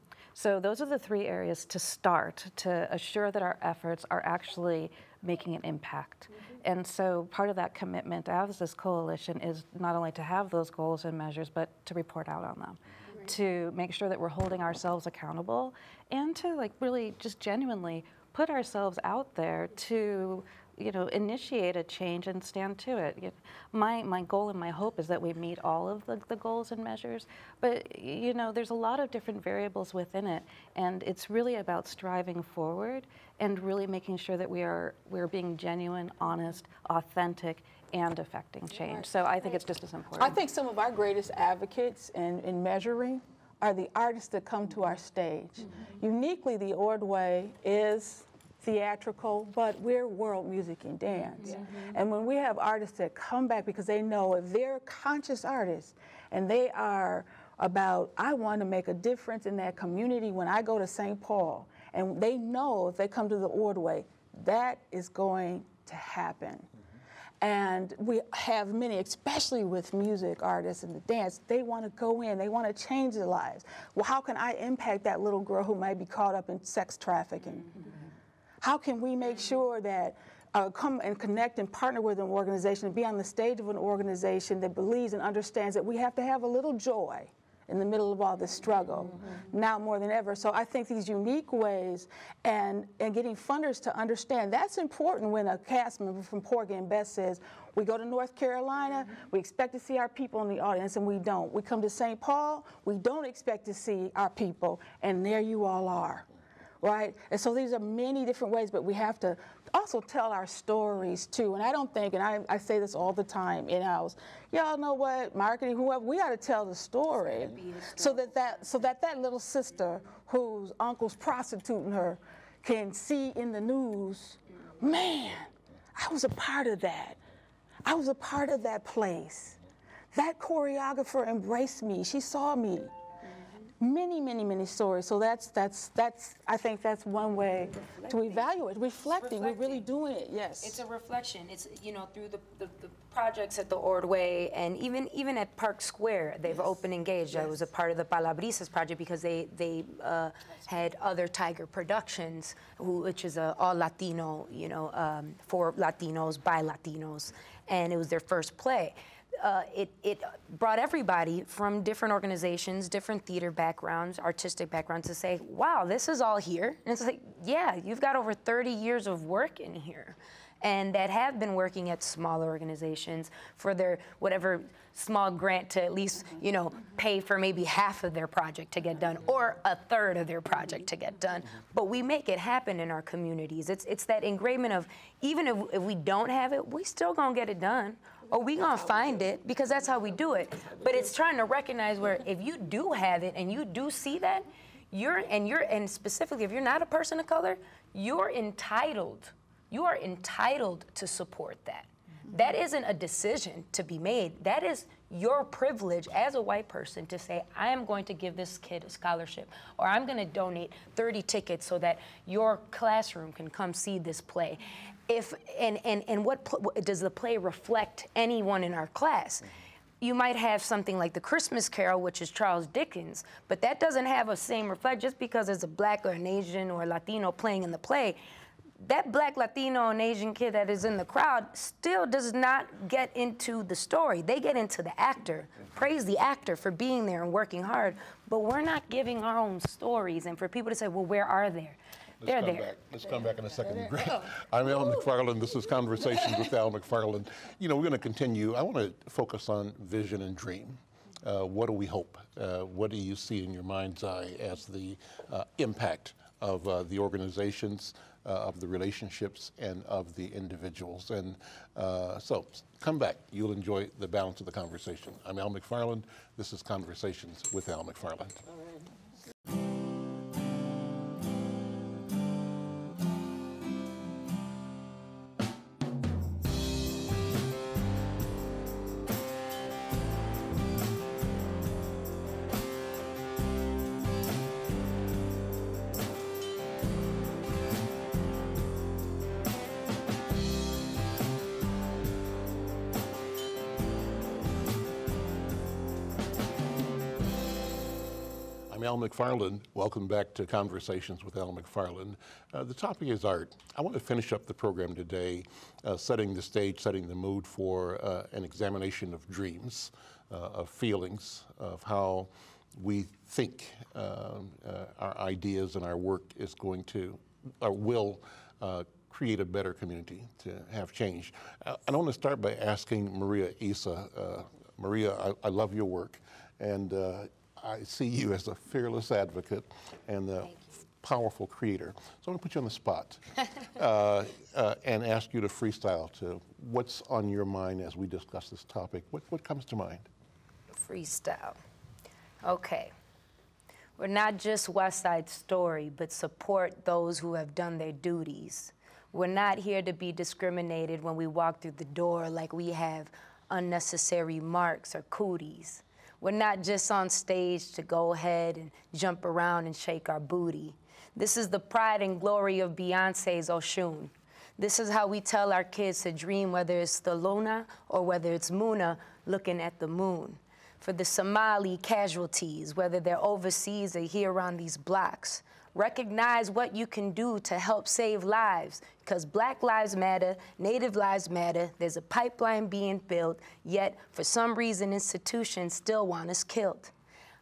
So those are the three areas to start to assure that our efforts are actually making an impact. Mm-hmm. And so part of that commitment as this coalition is not only to have those goals and measures, but to report out on them, to make sure that we're holding ourselves accountable, and to like really just genuinely put ourselves out there to you know, initiate a change and stand to it. You- My, my goal and my hope is that we meet all of the, the goals and measures, but you know, there's a lot of different variables within it, and it's really about striving forward and really making sure that we are we're being genuine, honest, authentic, and affecting change. So I think it's just as important. I think some of our greatest advocates in, in measuring are the artists that come to our stage. Mm-hmm. Uniquely, the Ordway is theatrical, but we're world music and dance. Mm-hmm. Mm-hmm. And when we have artists that come back because they know if they're conscious artists and they are about, I want to make a difference in that community when I go to St. Paul, and they know if they come to the Ordway, that is going to happen. Mm-hmm. And we have many, especially with music artists and the dance, they want to go in, they want to change their lives. Well, how can I impact that little girl who might be caught up in sex trafficking? How can we make mm. sure that uh, come and connect and partner with an organization and be on the stage of an organization that believes and understands that we have to have a little joy in the middle of all this struggle mm-hmm. now more than ever. So I think these unique ways and, and getting funders to understand that's important when a cast member from Porgy and Bess says, we go to North Carolina, mm-hmm. we expect to see our people in the audience, and we don't. We come to St. Paul, we don't expect to see our people, and there you all are right? And so these are many different ways, but we have to also tell our stories too. And I don't think, and I, I say this all the time in house, y'all know what, marketing, whoever, we got to tell the story, so that that so that that little sister whose uncle's prostituting her can see in the news, man, I was a part of that. I was a part of that place. That choreographer embraced me. She saw me many, many, many stories. So that's that's that's I think that's one way to evaluate, reflecting. We're really doing it. Yes. It's a reflection. It's you know through the, the, the projects at the Ordway and even even at Park Square, they've open engaged. I was a part of the Palabrisas project because they they uh, had other Tiger Productions, who, which is a all Latino, you know, um, for Latinos by Latinos, and it was their first play. Uh, it, it brought everybody from different organizations, different theater backgrounds, artistic backgrounds to say, wow, this is all here. And it's like, yeah, you've got over 30 years of work in here. And that have been working at smaller organizations for their whatever small grant to at least, you know, pay for maybe half of their project to get done or a third of their project to get done. But we make it happen in our communities. It's, it's that engravement of even if, if we don't have it, we still gonna get it done or we gonna find it because that's how we do it. But it's trying to recognize where if you do have it and you do see that, you're and you're and specifically if you're not a person of color, you're entitled. You are entitled to support that. That isn't a decision to be made. That is your privilege as a white person to say, I am going to give this kid a scholarship, or I'm going to donate 30 tickets so that your classroom can come see this play. If and and and what does the play reflect anyone in our class? Mm-hmm. you might have something like the Christmas Carol, which is Charles Dickens, but that doesn't have a same reflect just because it's a black or an Asian or a Latino playing in the play. That black, Latino, and Asian kid that is in the crowd still does not get into the story. They get into the actor. Mm-hmm. Praise the actor for being there and working hard, but we're not giving our own stories. And for people to say, well, where are they? Let's They're come there. back. Let's come back in a second. I'm Al McFarlane. This is Conversations with Al McFarlane. You know, we're going to continue. I want to focus on vision and dream. Uh, what do we hope? Uh, what do you see in your mind's eye as the uh, impact of uh, the organizations, uh, of the relationships, and of the individuals. And uh, so come back. You'll enjoy the balance of the conversation. I'm Al McFarlane. This is Conversations with Al McFarlane. McFarlane. Welcome back to Conversations with Al McFarlane. Uh, the topic is art. I want to finish up the program today, uh, setting the stage, setting the mood for uh, an examination of dreams, uh, of feelings, of how we think um, uh, our ideas and our work is going to, or will, uh, create a better community, to have change. I want to start by asking Maria Isa. Uh, Maria, I, I love your work, and uh, I see you as a fearless advocate and a powerful creator. So I'm going to put you on the spot uh, uh, and ask you to freestyle to what's on your mind as we discuss this topic. What, what comes to mind? freestyle. Okay. We're not just West Side Story, but support those who have done their duties. We're not here to be discriminated when we walk through the door like we have unnecessary marks or cooties. We're not just on stage to go ahead and jump around and shake our booty. This is the pride and glory of Beyonce's Oshun. This is how we tell our kids to dream, whether it's the Luna or whether it's Muna looking at the moon. For the Somali casualties, whether they're overseas or here on these blocks, recognize what you can do to help save lives because black lives matter native lives matter there's a pipeline being built yet for some reason institutions still want us killed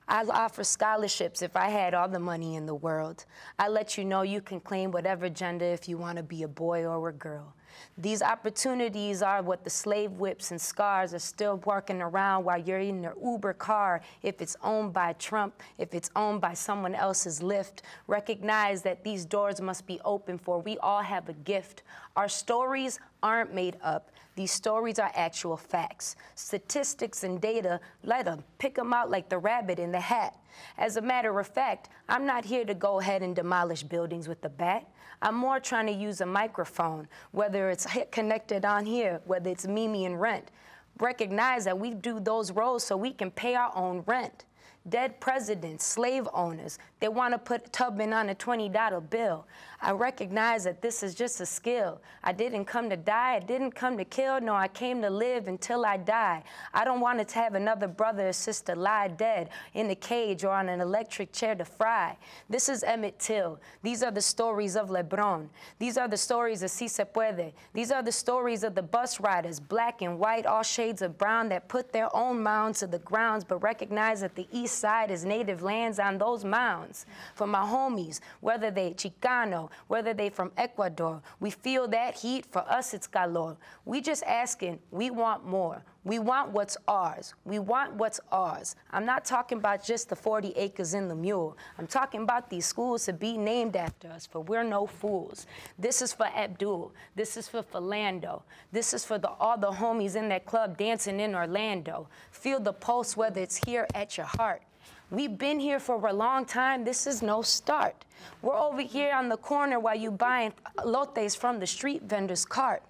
I offer scholarships if I had all the money in the world. I let you know you can claim whatever gender if you want to be a boy or a girl. These opportunities are what the slave whips and scars are still working around while you're in your Uber car. If it's owned by Trump, if it's owned by someone else's Lyft, recognize that these doors must be open for we all have a gift. Our stories aren't made up. These stories are actual facts. Statistics and data, let them pick them out like the rabbit in the hat. As a matter of fact, I'm not here to go ahead and demolish buildings with the bat. I'm more trying to use a microphone, whether it's connected on here, whether it's Mimi and Rent. Recognize that we do those roles so we can pay our own rent. Dead presidents, slave owners, they want to put Tubman on a $20 bill. I recognize that this is just a skill. I didn't come to die, I didn't come to kill, no, I came to live until I die. I don't want to have another brother or sister lie dead in a cage or on an electric chair to fry. This is Emmett Till. These are the stories of Lebron. These are the stories of Si Se Puede. These are the stories of the bus riders, black and white, all shades of brown, that put their own mounds to the grounds, but recognize that the east side is native lands on those mounds. For my homies, whether they Chicano, whether they from Ecuador, we feel that heat. For us, it's calor. We just asking, we want more. We want what's ours. We want what's ours. I'm not talking about just the 40 acres in the mule. I'm talking about these schools to be named after us, for we're no fools. This is for Abdul. This is for Philando. This is for the, all the homies in that club dancing in Orlando. Feel the pulse, whether it's here at your heart. We've been here for a long time. This is no start. We're over here on the corner while you buying lotes from the street vendor's cart.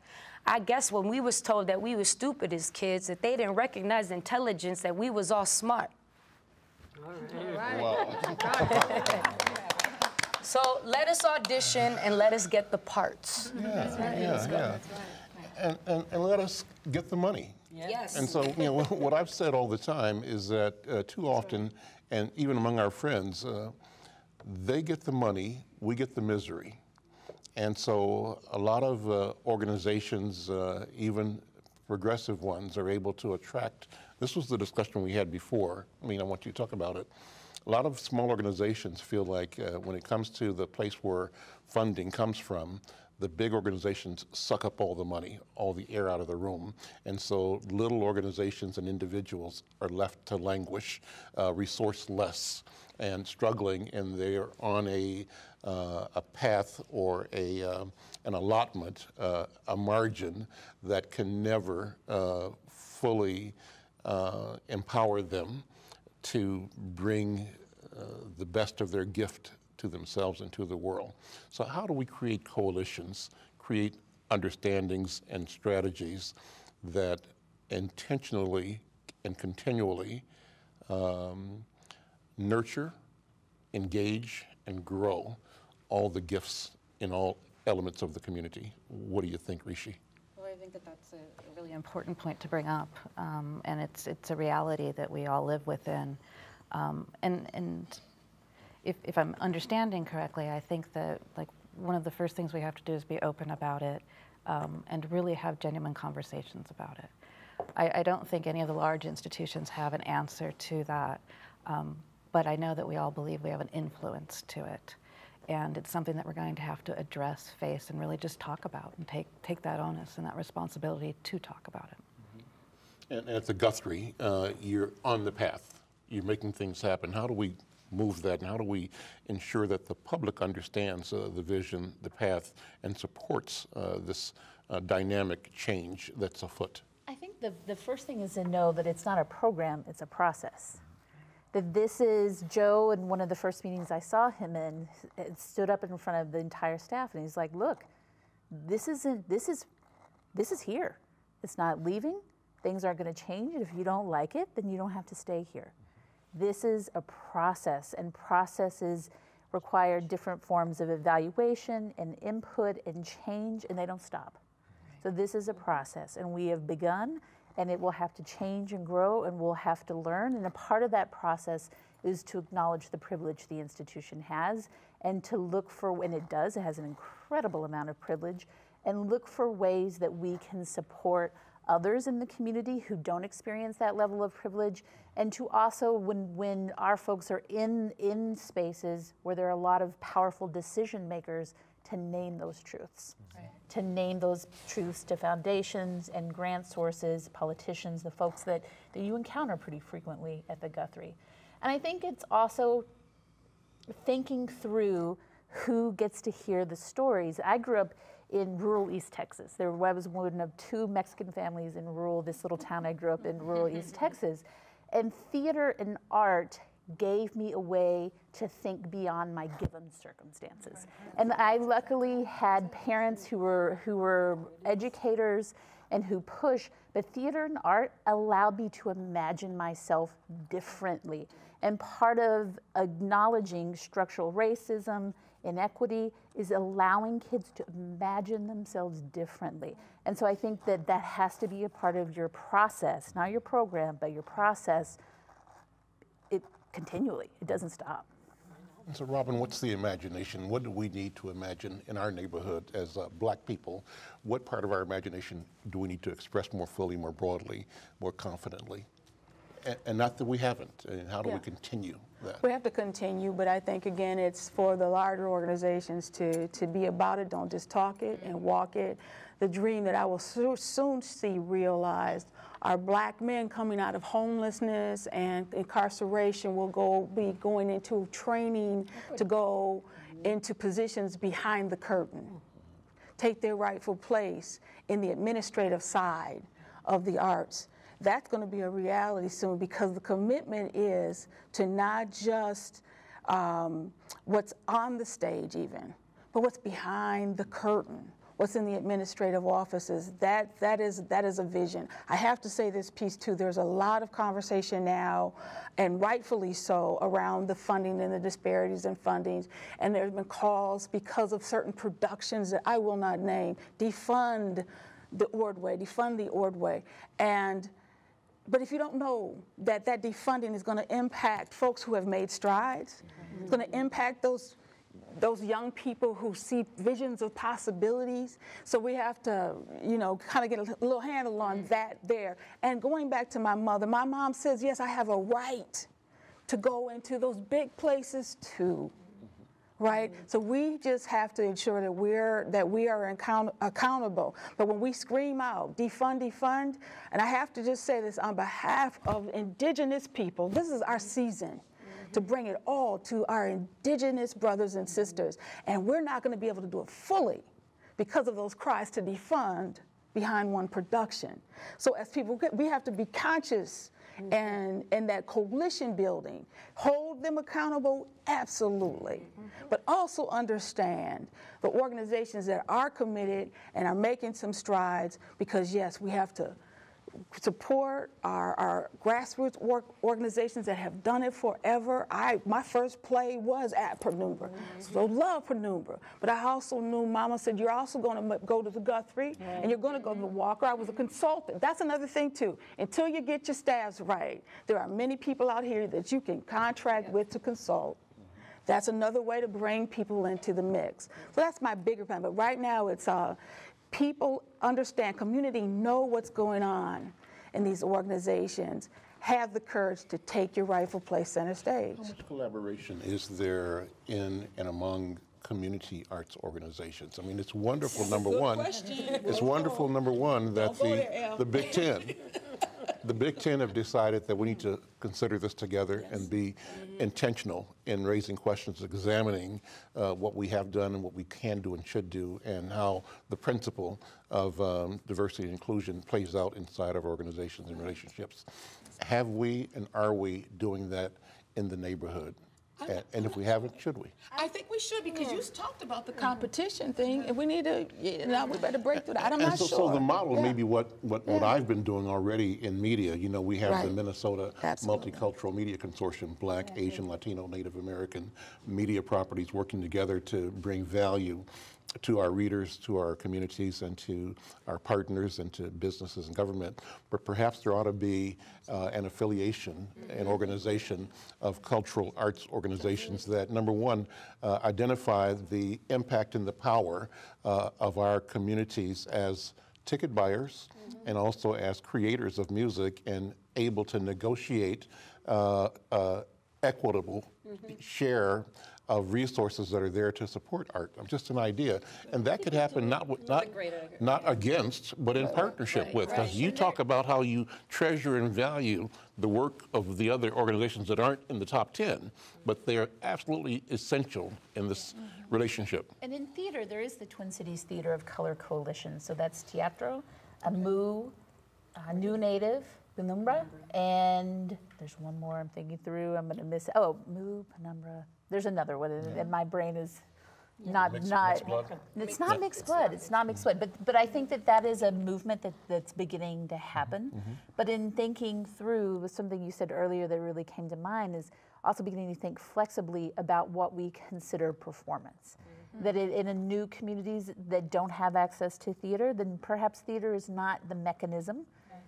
I guess when we was told that we were stupid as kids, that they didn't recognize intelligence, that we was all smart. All right. So let us audition and let us get the parts. Yeah, yeah, yeah. And, and, and let us get the money. Yes. And so, you know, what I've said all the time is that uh, too often, and even among our friends, uh, they get the money, we get the misery. And so, a lot of uh, organizations, uh, even progressive ones, are able to attract. This was the discussion we had before. I mean, I want you to talk about it. A lot of small organizations feel like uh, when it comes to the place where funding comes from, the big organizations suck up all the money, all the air out of the room. And so little organizations and individuals are left to languish, uh, resourceless, and struggling, and they're on a, uh, a path or a, uh, an allotment, uh, a margin that can never uh, fully uh, empower them to bring the best of their gift to themselves and to the world. So, how do we create coalitions, create understandings and strategies that intentionally and continually um, nurture, engage, and grow all the gifts in all elements of the community? What do you think, Rishi? Well, I think that that's a really important point to bring up, um, and it's it's a reality that we all live within. Um, and and if, if I'm understanding correctly, I think that like one of the first things we have to do is be open about it, um, and really have genuine conversations about it. I, I don't think any of the large institutions have an answer to that, um, but I know that we all believe we have an influence to it. And it's something that we're going to have to address, face, and really just talk about and take, take that onus and that responsibility to talk about it. And at the Guthrie, uh, you're on the path. You're making things happen. How do we move that, and how do we ensure that the public understands uh, the vision, the path, and supports uh, this uh, dynamic change that's afoot? I think the, the first thing is to know that it's not a program, it's a process. That this is Joe, in one of the first meetings I saw him in, stood up in front of the entire staff and he's like, look, this isn't, this is, this is here. It's not leaving. Things are going to change. And if you don't like it, then you don't have to stay here. This is a process, and processes require different forms of evaluation and input and change, and they don't stop. So this is a process, and we have begun, and it will have to change and grow, and we'll have to learn. And a part of that process is to acknowledge the privilege the institution has, and to look for when it does. It has an incredible amount of privilege, and look for ways that we can support others in the community who don't experience that level of privilege and to also when when our folks are in in spaces where there are a lot of powerful decision makers to name those truths to name those truths to foundations and grant sources politicians the folks that that you encounter pretty frequently at the guthrie and i think it's also thinking through who gets to hear the stories. I grew up in rural East Texas. There I was one of two Mexican families in rural this little town I grew up in rural East Texas. And theater and art gave me a way to think beyond my given circumstances. And I luckily had parents who were who were educators and who push, but theater and art allowed me to imagine myself differently. And part of acknowledging structural racism, inequity, is allowing kids to imagine themselves differently. And so I think that that has to be a part of your process, not your program, but your process it continually. It doesn't stop. So, Robin, what's the imagination? What do we need to imagine in our neighborhood as uh, black people? What part of our imagination do we need to express more fully, more broadly, more confidently? And, and not that we haven't. And how do Yeah. we continue that? We have to continue, but I think again, it's for the larger organizations to, to be about it, don't just talk it and walk it. The dream that I will so- soon see realized are black men coming out of homelessness and incarceration will go be going into training to go into positions behind the curtain take their rightful place in the administrative side of the arts. That's going to be a reality soon because the commitment is to not just um, what's on the stage, even, but what's behind the curtain. What's in the administrative offices? That that is that is a vision. I have to say this piece too. There's a lot of conversation now, and rightfully so, around the funding and the disparities in fundings. And there have been calls because of certain productions that I will not name, defund the Ordway, defund the Ordway, and but if you don't know that that defunding is going to impact folks who have made strides, it's going to impact those those young people who see visions of possibilities. So we have to, you know, kind of get a little handle on that there. And going back to my mother, my mom says, yes, I have a right to go into those big places too. Right? Mm. So we just have to ensure that we're that we are account- accountable. But when we scream out defund, defund, and I have to just say this on behalf of indigenous people, this is our season. Mm-hmm. To bring it all to our indigenous brothers and sisters. Mm-hmm. And we're not going to be able to do it fully because of those cries to defund behind one production. So as people, we have to be conscious Mm-hmm. and and that coalition building, hold them accountable, absolutely, mm-hmm. but also understand the organizations that are committed and are making some strides. Because yes, we have to support our, our grassroots work organizations that have done it forever. I my first play was at Penumbra, so love Penumbra. But I also knew Mama said you're also going to go to the Guthrie and you're going to go to the Walker. I was a consultant. That's another thing too. Until you get your staffs right, there are many people out here that you can contract with to consult. That's another way to bring people into the mix. So that's my bigger plan. But right now, it's uh, people understand, community know what's going on in these organizations. Have the courage to take your rightful place center stage. How much collaboration is there in and among community arts organizations? I mean, it's wonderful, number one. It's wonderful, number one, that the, the Big Ten, the Big Ten have decided that we need to consider this together and be intentional in raising questions, examining uh, what we have done and what we can do and should do, and how the principle of um, diversity and inclusion plays out inside of organizations and relationships. Have we and are we doing that in the neighborhood? And, and if we haven't, should we? I think we should because you talked about the competition thing, and we need to, you know, we better break through that. I'm And not so, sure. so the model Yeah. may be what, what, what I've been doing already in media. You know, we have the Minnesota Absolutely. Multicultural Media Consortium, Black, Asian, Latino, Native American media properties working together to bring value to our readers, to our communities, and to our partners, and to businesses and government. But perhaps there ought to be uh, an affiliation, an organization of cultural arts organizations that, number one, uh, identify the impact and the power uh, of our communities as ticket buyers and also as creators of music and able to negotiate uh, uh, equitable share of resources that are there to support art. Just an idea, and that could happen not not not against, but in partnership with. Because you talk about how you treasure and value the work of the other organizations that aren't in the top ten, but they are absolutely essential in this relationship. And in theater, there is the Twin Cities Theater of Color Coalition. So that's Teatro, Amu, uh, New Native, Penumbra, and there's one more I'm thinking through. I'm going to miss. Oh, Mu, Penumbra. There's another one, and and my brain is not not. It's not mixed blood. It's not mixed blood. But but I think that that is a movement that, that's beginning to mm-hmm. happen. Mm-hmm. But in thinking through something you said earlier that really came to mind is also beginning to think flexibly about what we consider performance. Mm-hmm. That it, in a new communities that don't have access to theater, then perhaps theater is not the mechanism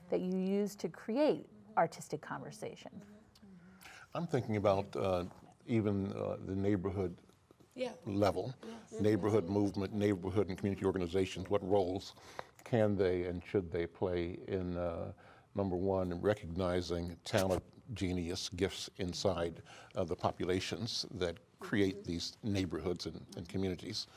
that you use to create artistic conversation. I'm thinking about uh, even uh, the neighborhood level, neighborhood movement, neighborhood and community organizations. What roles can they and should they play in, uh, number one, recognizing talent, genius, gifts inside uh, the populations that create these neighborhoods and, and communities?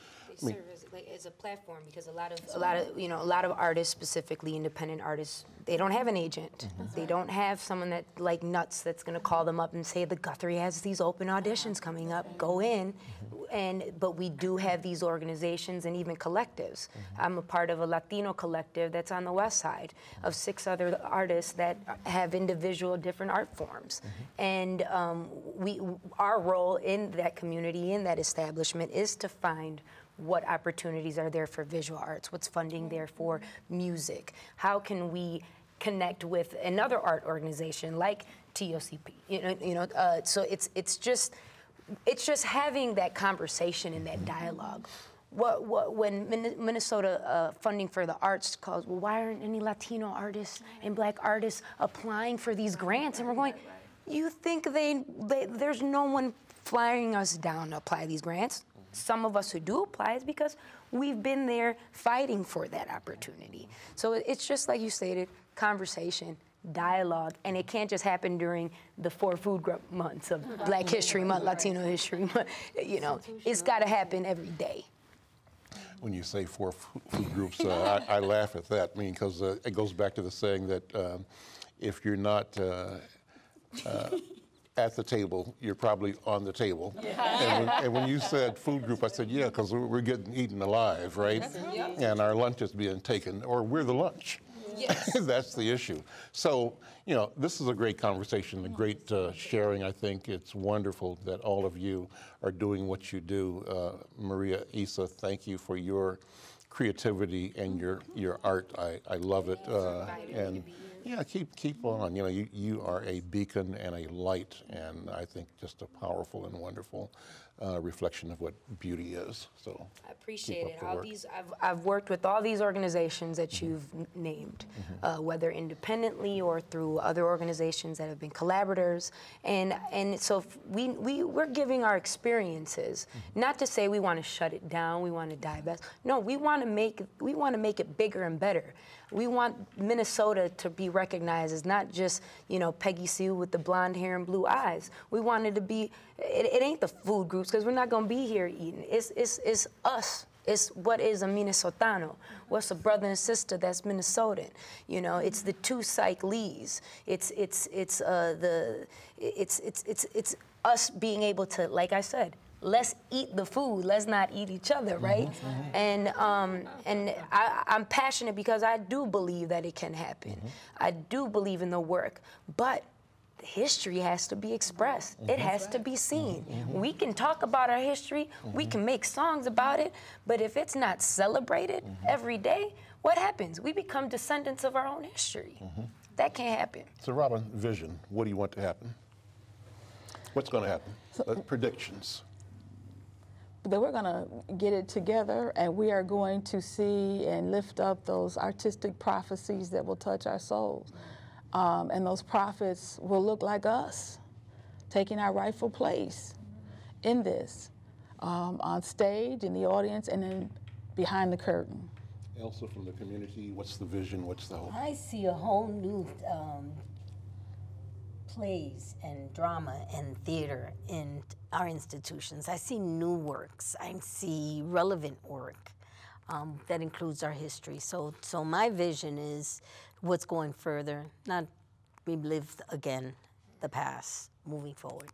They serve as, like, as a platform because a lot of a lot of you know a lot of artists, specifically independent artists, they don't have an agent. Mm-hmm. They don't have someone that like nuts that's going to call them up and say the Guthrie has these open uh-huh. auditions coming up. Go in, mm-hmm. and but we do have these organizations and even collectives. Mm-hmm. I'm a part of a Latino collective that's on the west side of six other artists that have individual different art forms, and um, we our role in that community in that establishment is to find what opportunities are there for visual arts? What's funding there for music? How can we connect with another art organization like TOCP? You know, you know. Uh, so it's it's just it's just having that conversation and that dialogue. What, what, when Minnesota uh, funding for the arts calls, well, why aren't any Latino artists and black artists applying for these grants? And we're going, you think they, they there's no one flying us down to apply these grants? Some of us who do apply is because we've been there fighting for that opportunity. So it's just like you stated, conversation, dialogue, and it can't just happen during the four food group months of Black History Month, Latino History Month. You know, it's got to happen every day. When you say four food groups, uh, I, I laugh at that, I mean, because uh, it goes back to the saying that um, if you're not uh, uh, at the table, you're probably on the table. And, when, and when you said food group, I said, yeah, because we're, we're getting eaten alive, right? And our lunch is being taken, or we're the lunch. Yes. That's the issue. So, you know, this is a great conversation, a great uh, sharing. I think it's wonderful that all of you are doing what you do. Uh, Maria Isa, thank you for your creativity and your, your art. I, I love it. Uh, and yeah, keep keep on. You know, you, you are a beacon and a light, and I think just a powerful and wonderful uh, reflection of what beauty is. So I appreciate it. All work. these, I've, I've worked with all these organizations that you've n- named, uh, whether independently or through other organizations that have been collaborators, and and so f- we we we're giving our experiences, not to say we want to shut it down, we want to divest. No, we want to make we want to make it bigger and better. We want Minnesota to be recognized as not just you know Peggy Sue with the blonde hair and blue eyes. We want it to be. It, it ain't the food groups because we're not gonna be here eating. It's it's it's us. It's what is a Minnesotano. What's a brother and sister that's Minnesotan? You know, it's the two psych Lees. It's it's it's uh, the it's it's it's it's us being able to, like I said, let's eat the food. Let's not eat each other, mm-hmm, right? And um, and I, I'm passionate because I do believe that it can happen. Mm-hmm. I do believe in the work, but the history has to be expressed. Mm-hmm. It has to be seen. We can talk about our history, we can make songs about it, but if it's not celebrated every day, what happens? We become descendants of our own history. That can't happen. So, Robin, vision. What do you want to happen? What's going to happen? Uh, predictions. That we're going to get it together and we are going to see and lift up those artistic prophecies that will touch our souls. Um, and those prophets will look like us, taking our rightful place in this, um, on stage, in the audience, and then behind the curtain. Elsa from the community. What's the vision? What's the hope? I see a whole new um, plays and drama and theater in our institutions. I see new works. I see relevant work um, that includes our history. So, so my vision is what's going further, not relive again the past, moving forward.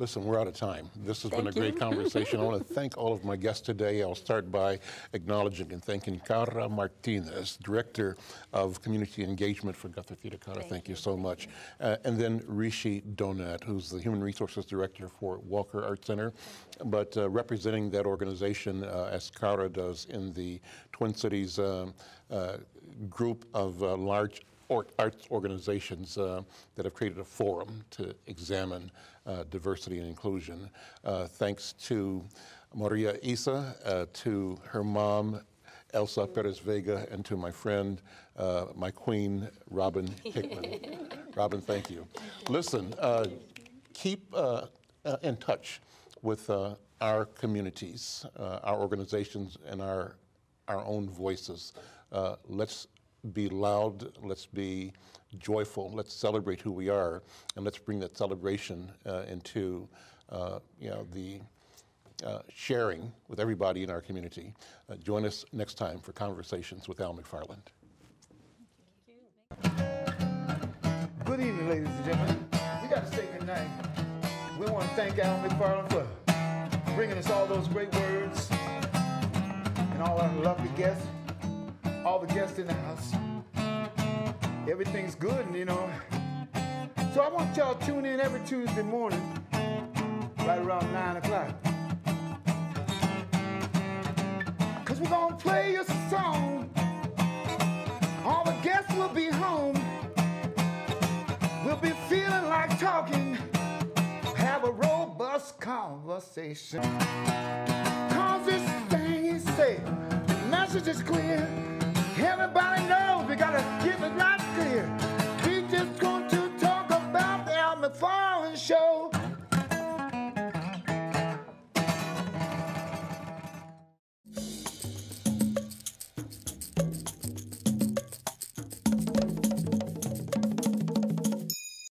Listen, we're out of time. This has been a Thank great you. conversation. I want to thank all of my guests today. I'll start by acknowledging and thanking Carra Martinez, Director of Community Engagement for Guthrie Theater. Carra, thank, you. so much. Uh, and then Rishi Donat, who's the Human Resources Director for Walker Art Center, but uh, representing that organization uh, as Carra does in the Twin Cities um, uh, group of uh, large or arts organizations uh, that have created a forum to examine uh, diversity and inclusion. Uh, thanks to Maria Isa, uh, to her mom, Elsa Perez Vega, and to my friend, uh, my queen, Robin Hickman. Robin, thank you. Listen, uh, keep uh, uh, in touch with uh, our communities, uh, our organizations, and our our own voices. Uh, let's be loud. Let's be joyful. Let's celebrate who we are, and let's bring that celebration uh, into uh, you know the uh, sharing with everybody in our community. Uh, join us next time for conversations with Al McFarlane. Good evening, ladies and gentlemen. We got to say good night. We want to thank Al McFarlane for bringing us all those great words and all our lovely guests, all the guests in the house. Everything's good, you know. So I want y'all to tune in every Tuesday morning, right around 9 o'clock. Cause we're gonna play a song. All the guests will be home. We'll be feeling like talking. Have a robust conversation. Cause this thing is safe. The message is clear. Everybody knows we gotta keep it right clear. We just going to talk about the Al McFarlane show.